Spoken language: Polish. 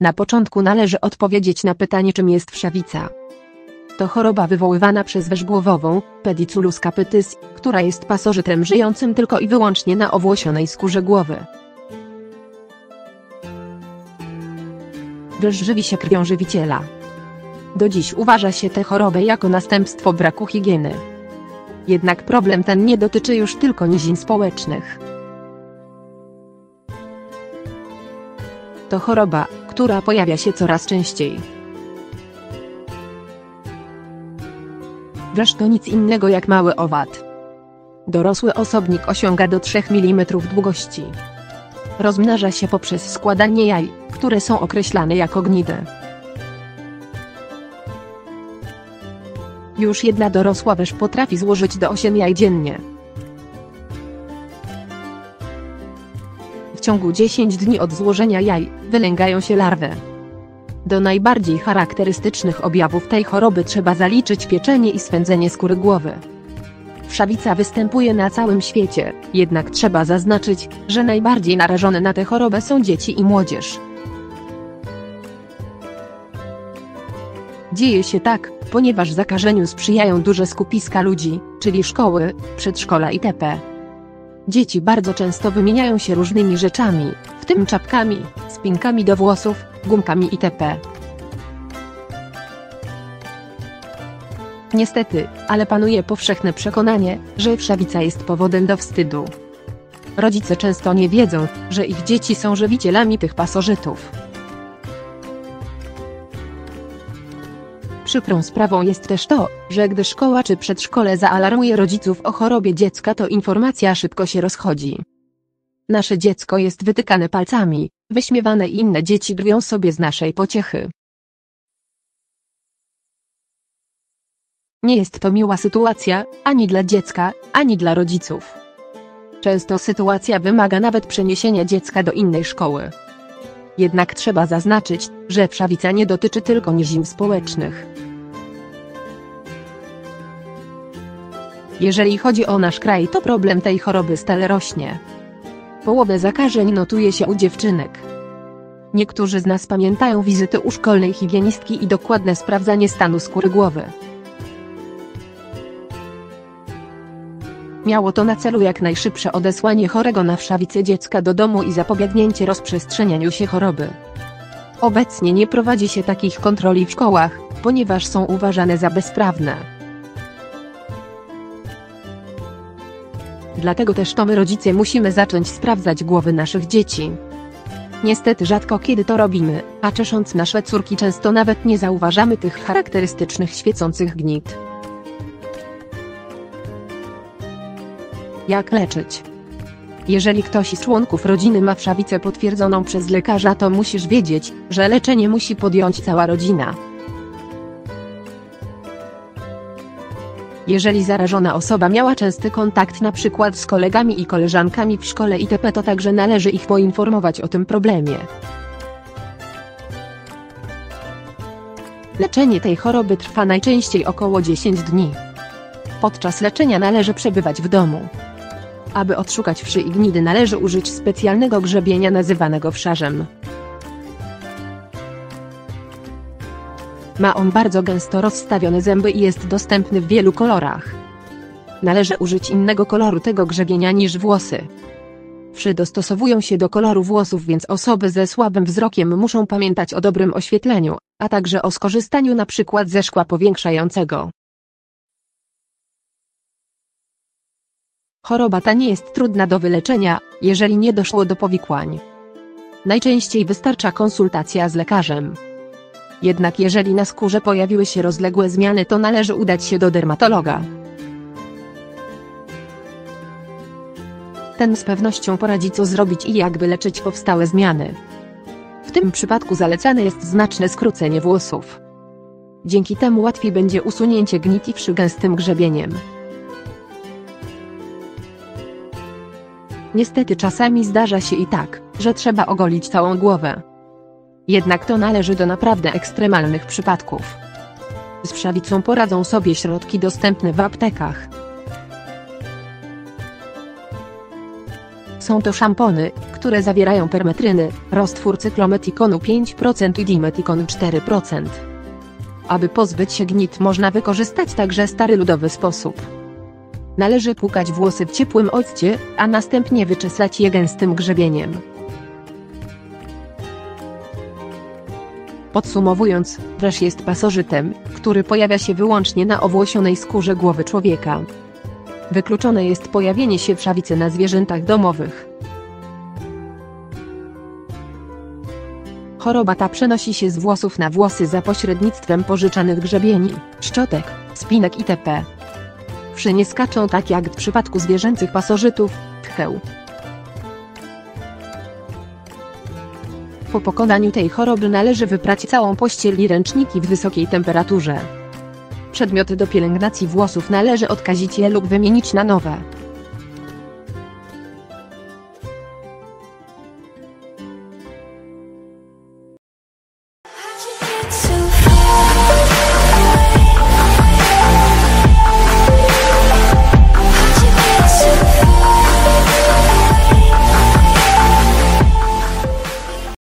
Na początku należy odpowiedzieć na pytanie czym jest wszawica. To choroba wywoływana przez węż głowową, Pediculus capitis, która jest pasożytem żyjącym tylko i wyłącznie na owłosionej skórze głowy. Węż żywi się krwią żywiciela. Do dziś uważa się tę chorobę jako następstwo braku higieny. Jednak problem ten nie dotyczy już tylko nizin społecznych. To choroba, która pojawia się coraz częściej. Wreszcie to nic innego jak mały owad. Dorosły osobnik osiąga do 3 mm długości. Rozmnaża się poprzez składanie jaj, które są określane jako gnidy. Już jedna dorosła węż potrafi złożyć do 8 jaj dziennie. W ciągu 10 dni od złożenia jaj, wylęgają się larwy. Do najbardziej charakterystycznych objawów tej choroby trzeba zaliczyć pieczenie i swędzenie skóry głowy. Wszawica występuje na całym świecie, jednak trzeba zaznaczyć, że najbardziej narażone na tę chorobę są dzieci i młodzież. Dzieje się tak, ponieważ zakażeniu sprzyjają duże skupiska ludzi, czyli szkoły, przedszkola itp. Dzieci bardzo często wymieniają się różnymi rzeczami, w tym czapkami, spinkami do włosów, gumkami itp. Niestety, ale panuje powszechne przekonanie, że wszawica jest powodem do wstydu. Rodzice często nie wiedzą, że ich dzieci są żywicielami tych pasożytów. Przykrą sprawą jest też to, że gdy szkoła czy przedszkole zaalarmuje rodziców o chorobie dziecka to informacja szybko się rozchodzi. Nasze dziecko jest wytykane palcami, wyśmiewane i inne dzieci drwią sobie z naszej pociechy. Nie jest to miła sytuacja, ani dla dziecka, ani dla rodziców. Często sytuacja wymaga nawet przeniesienia dziecka do innej szkoły. Jednak trzeba zaznaczyć, że wszawica nie dotyczy tylko nizim społecznych. Jeżeli chodzi o nasz kraj to problem tej choroby stale rośnie. Połowę zakażeń notuje się u dziewczynek. Niektórzy z nas pamiętają wizyty u szkolnej higienistki i dokładne sprawdzanie stanu skóry głowy. Miało to na celu jak najszybsze odesłanie chorego na wszawicę dziecka do domu i zapobiegnięcie rozprzestrzenianiu się choroby. Obecnie nie prowadzi się takich kontroli w szkołach, ponieważ są uważane za bezprawne. Dlatego też to my rodzice musimy zacząć sprawdzać głowy naszych dzieci. Niestety rzadko kiedy to robimy, a czesząc nasze córki często nawet nie zauważamy tych charakterystycznych świecących gnit. Jak leczyć? Jeżeli ktoś z członków rodziny ma wszawicę potwierdzoną przez lekarza to musisz wiedzieć, że leczenie musi podjąć cała rodzina. Jeżeli zarażona osoba miała częsty kontakt np. z kolegami i koleżankami w szkole itp. to także należy ich poinformować o tym problemie. Leczenie tej choroby trwa najczęściej około 10 dni. Podczas leczenia należy przebywać w domu. Aby odszukać wszy i gnidy należy użyć specjalnego grzebienia nazywanego wszarzem. Ma on bardzo gęsto rozstawione zęby i jest dostępny w wielu kolorach. Należy użyć innego koloru tego grzebienia niż włosy. Wszy dostosowują się do koloru włosów więc osoby ze słabym wzrokiem muszą pamiętać o dobrym oświetleniu, a także o skorzystaniu np. ze szkła powiększającego. Choroba ta nie jest trudna do wyleczenia, jeżeli nie doszło do powikłań. Najczęściej wystarcza konsultacja z lekarzem. Jednak jeżeli na skórze pojawiły się rozległe zmiany to należy udać się do dermatologa. Ten z pewnością poradzi co zrobić i jak wyleczyć powstałe zmiany. W tym przypadku zalecane jest znaczne skrócenie włosów. Dzięki temu łatwiej będzie usunięcie gnit przy gęstym grzebieniem. Niestety czasami zdarza się i tak, że trzeba ogolić całą głowę. Jednak to należy do naprawdę ekstremalnych przypadków. Z wszawicą poradzą sobie środki dostępne w aptekach. Są to szampony, które zawierają permetryny, roztwór cyklometikonu 5% i dimetikonu 4%. Aby pozbyć się gnit można wykorzystać także stary ludowy sposób. Należy płukać włosy w ciepłym occie, a następnie wyczesać je gęstym grzebieniem. Podsumowując, wresz jest pasożytem, który pojawia się wyłącznie na owłosionej skórze głowy człowieka. Wykluczone jest pojawienie się wszawicy na zwierzętach domowych. Choroba ta przenosi się z włosów na włosy za pośrednictwem pożyczanych grzebieni, szczotek, spinek itp. Wszy nie skaczą tak jak w przypadku zwierzęcych pasożytów, tcheł. Po pokonaniu tej choroby należy wyprać całą pościel i ręczniki w wysokiej temperaturze. Przedmioty do pielęgnacji włosów należy odkazić je lub wymienić na nowe.